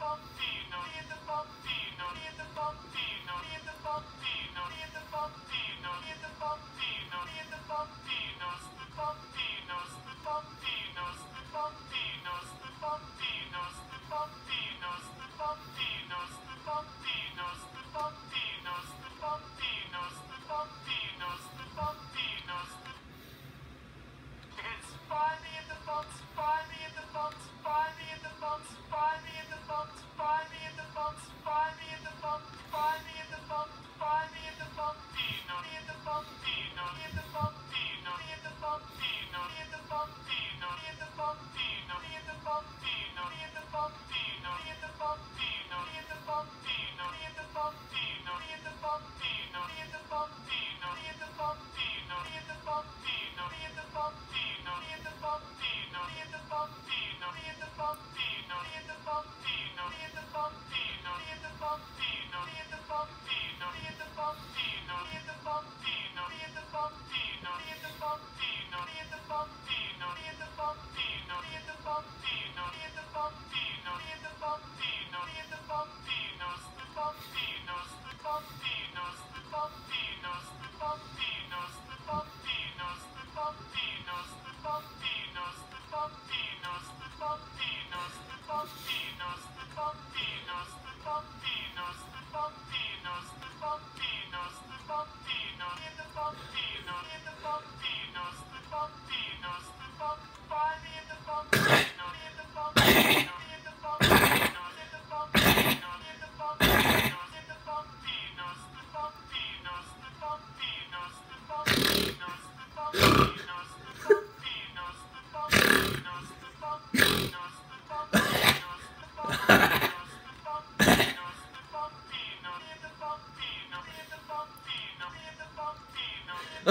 bump, do you know? Thank you. Bambinos, the Bambinos, the Bambinos.